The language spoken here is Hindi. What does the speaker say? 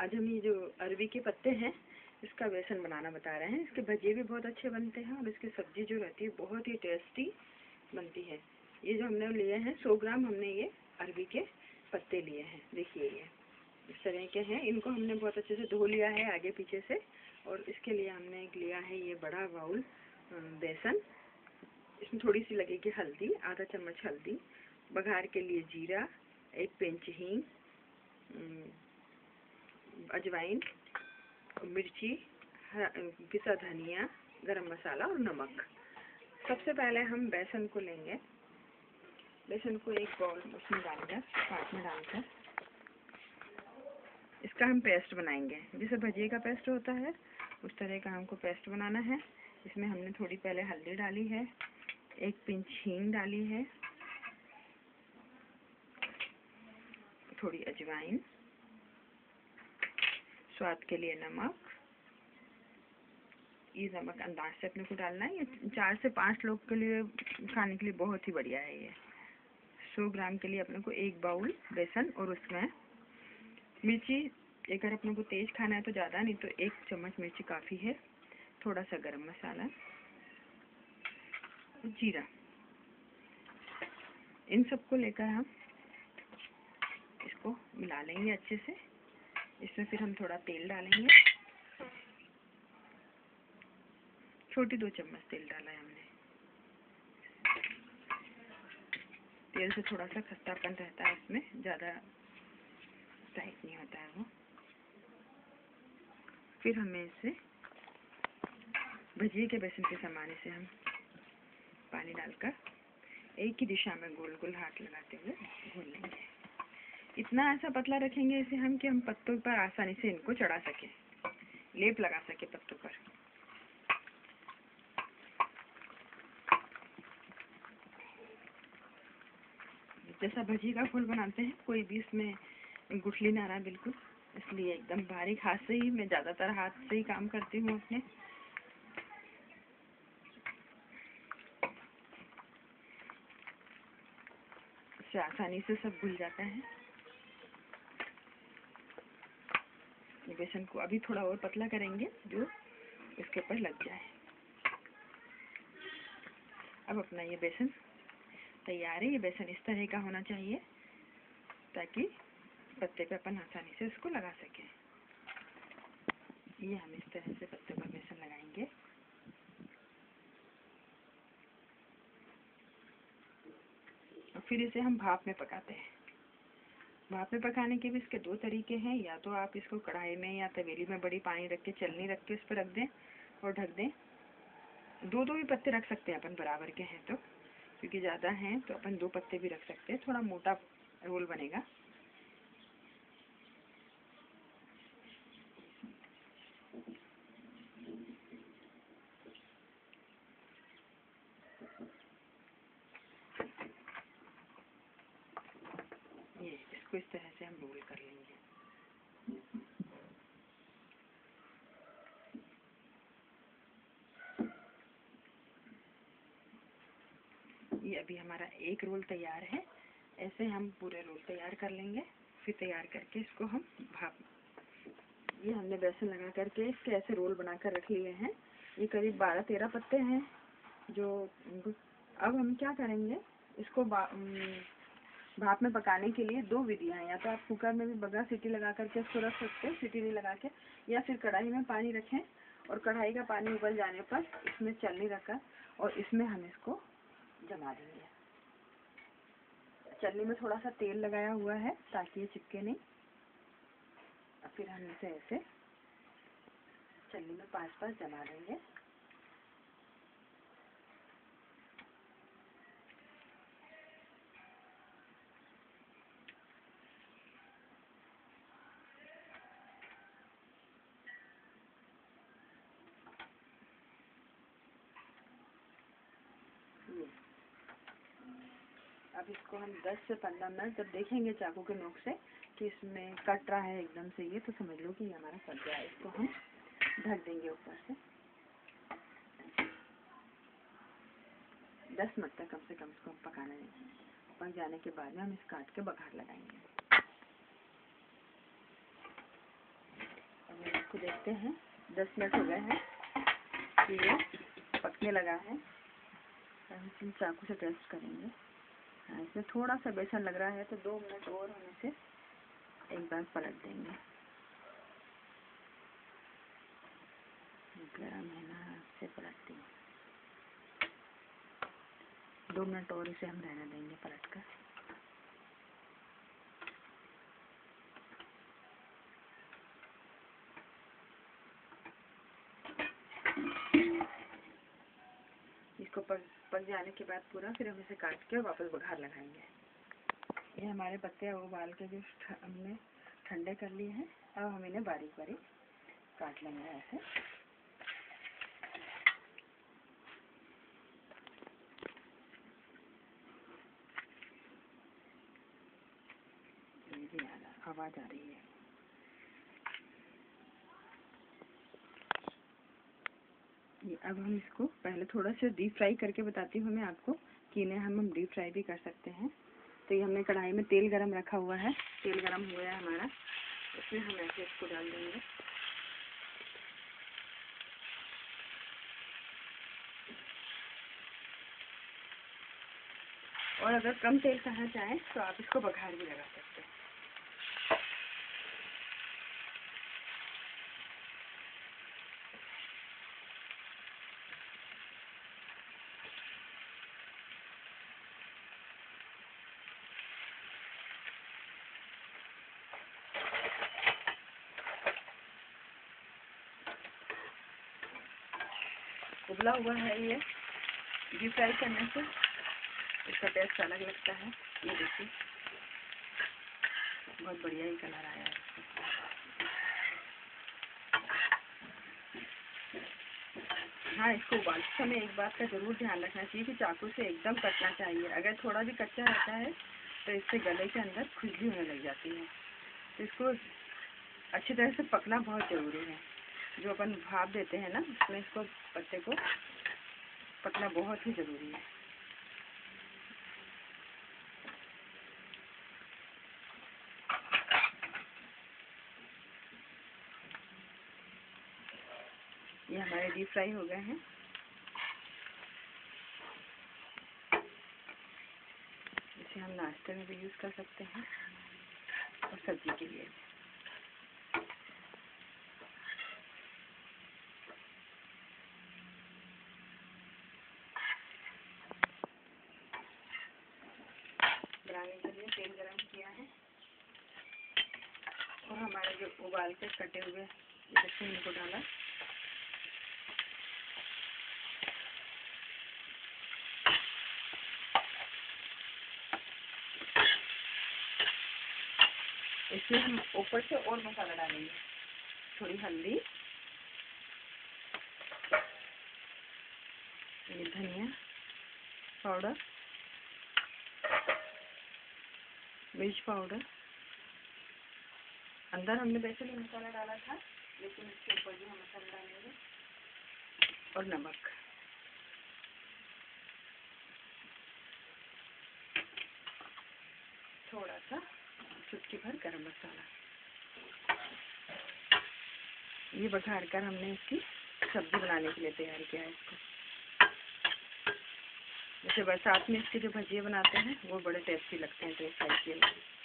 आज हम ये जो अरबी के पत्ते हैं, इसका बेसन बनाना बता रहे हैं। इसके भजिए भी बहुत अच्छे बनते हैं और इसकी सब्ज़ी जो रहती है, बहुत ही टेस्टी बनती है। ये जो हमने लिए हैं, सौ ग्राम हमने ये अरबी के पत्ते लिए हैं। देखिए ये, इस तरह के हैं। इनको हमने बहुत अच्छे से धो लिया है आगे पीछे से और इसके लिए हमने एक लिया है ये बड़ा बाउल बेसन। इसमें थोड़ी सी लगेगी हल्दी, आधा चम्मच हल्दी, बघार के लिए जीरा, एक पिंच हींग अजवाइन, मिर्ची पिसा धनिया, गरम मसाला और नमक। सबसे पहले हम बेसन को लेंगे। बेसन को एक बॉल उसमें डालकर पाँच में डालकर। इसका हम पेस्ट बनाएँगे। जैसे भजिए का पेस्ट होता है, उस तरह का हमको पेस्ट बनाना है। इसमें हमने थोड़ी पहले हल्दी डाली है, एक पिंच हींग डाली है, थोड़ी अजवाइन स्वाद के लिए नमक। ये नमक अंदाज से अपने को डालना है। ये चार से पाँच लोग के लिए खाने के लिए बहुत ही बढ़िया है ये। सौ ग्राम के लिए अपने को एक बाउल बेसन और उसमें मिर्ची। अगर अपने को तेज खाना है तो ज़्यादा नहीं तो एक चम्मच मिर्ची काफ़ी है। थोड़ा सा गरम मसाला। जीरा। इन सबको लेकर हम इसको मिला लेंगे अच्छे से। इसमें फिर हम थोड़ा तेल डालेंगे। छोटी दो चम्मच तेल डाला है हमने। तेल से थोड़ा सा खस्तापन रहता है इसमें, ज़्यादा टाइट नहीं होता है वो। फिर हमें इसे भजिए के बेसन के समाने से हम पानी डालकर एक ही दिशा में गोल गोल हाथ लगाते हुए घोल लेंगे। इतना ऐसा पतला रखेंगे इसे हम कि हम पत्तों पर आसानी से इनको चढ़ा सके। लेप लगा सके पत्तों पर। जैसा भजी का फूल बनाते हैं, कोई भी इसमें गुठली ना रहा बिल्कुल। इसलिए एकदम बारीक हाथ से ही, मैं ज़्यादातर हाथ से ही काम करती हूँ अपने। आसानी से सब भूल जाता है। बेसन को अभी थोड़ा और पतला करेंगे जो इसके ऊपर लग जाए। अब अपना ये बेसन तैयार है। ये बेसन इस तरह का होना चाहिए ताकि पत्ते पे अपन आसानी से इसको लगा सकें। ये हम इस तरह से पत्ते पर बेसन लगाएँगे। और फिर इसे हम भाप में पकाते हैं। भाप में पकाने के भी इसके दो तरीके हैं, या तो आप इसको कढ़ाई में या तवेली में बड़ी पानी रख के, चलनी रख के उस पर रख दें और ढक दें। दो दो भी पत्ते रख सकते हैं अपन, बराबर के हैं तो क्योंकि ज़्यादा हैं तो अपन दो पत्ते भी रख सकते हैं, थोड़ा मोटा रोल बनेगा ये इसको इस तरह से हम रोल कर लेंगे। ये अभी हमारा एक रोल तैयार है। ऐसे हम पूरे रोल तैयार कर लेंगे। फिर तैयार करके इसको हम भाप ये हमने बेसन लगा करके इसके ऐसे रोल बनाकर रख लिए हैं। ये करीब बारह, तेरह पत्ते हैं जो अब हम क्या करेंगे? इसको भाप में पकाने के लिए दो विधियाँ हैं। या तो आप कुकर में भी बगा सीटी लगा करके इसको रख सकते हैं, सीटी नहीं लगा के, या फिर कढ़ाई में पानी रखें और कढ़ाई का पानी उबल जाने पर इसमें चलनी रखकर और इसमें हम इसको जमा देंगे। चलनी में थोड़ा सा तेल लगाया हुआ है ताकि ये चिपके नहीं। फिर हम इसे ऐसे चलनी में पास पास जमा देंगे। अब इसको हम 10 से 15 मिनट जब देखेंगे चाकू के नोक से कि इसमें कट रहा है एकदम से ये तो समझ लो कि ये हमारा कट गया है। इसको हम ढक देंगे ऊपर से। 10 मिनट तक कम से कम इसको हम पकाना है पक जाने के बाद में हम इस काट के बघार लगाएँगे। अब इसको देखते हैं। दस मिनट हो गए हैं ये पकने लगा है। हम चाकू से टेस्ट करेंगे। हाँ। इसमें थोड़ा सा बेसन लग रहा है तो दो मिनट और हम इसे एक बार पलट देंगे। गर्म है ना से पलटती हूँ। दो मिनट और इसे हम रहने देंगे पलट कर इसको पक जाने के बाद पूरा, फिर हम इसे काट के वापस बघार लगाएँगे। ये हमारे पत्ते उबाल के जो हमने ठंडे कर लिए हैं, अब हम इन्हें बारीक बारीक काट लेंगे ऐसे। आवाज़ आ रही है ये अब हम इसको पहले थोड़ा सा डीप फ्राई करके बताती हूँ मैं आपको कि इन्हें हम हम डीप फ्राई भी कर सकते हैं। तो ये हमने कढ़ाई में तेल गरम रखा हुआ है। तेल गरम हो गया है हमारा। उसमें हम ऐसे इसको डाल देंगे। और अगर कम तेल खाना चाहें तो आप इसको बघार भी लगा सकते हैं। उबला हुआ है ये। डीप फ्राई करने से इसका टेस्ट अलग लगता है। ये देखिए। बहुत बढ़िया ही कलर आया है हाँ इसको उबालते समय एक बात का ज़रूर ध्यान रखना चाहिए कि चाकू से एकदम कटना चाहिए। अगर थोड़ा भी कच्चा रहता है तो इससे गले के अंदर खुजली होने लग जाती है। तो इसको अच्छी तरह से पकना बहुत ज़रूरी है। जो अपन भाप देते हैं ना, उसमें इसको, पत्ते को पकना बहुत ही ज़रूरी है। ये हमारे डीप फ्राई हो गए हैं। इसे हम नाश्ते में भी यूज़ कर सकते हैं और सब्ज़ी के लिए भी बनाने के लिए तेल गरम किया है। और हमारे जो उबाल के कटे हुए जैसे इनको डाला। इसमें हम ऊपर से और मसाला डालेंगे, थोड़ी हल्दी धनिया, पाउडर मिर्च पाउडर। अंदर हमने वैसे भी मसाला डाला था, लेकिन इसके ऊपर भी हम मसाला डालेंगे। और नमक। थोड़ा सा चुटकी भर गरम मसाला। ये बघार कर हमने इसकी सब्ज़ी बनाने के लिए तैयार किया है इसको। जैसे बरसात में इसके जो भजिए बनाते हैं, वो बड़े टेस्टी लगते हैं तो फ्राई के लिए।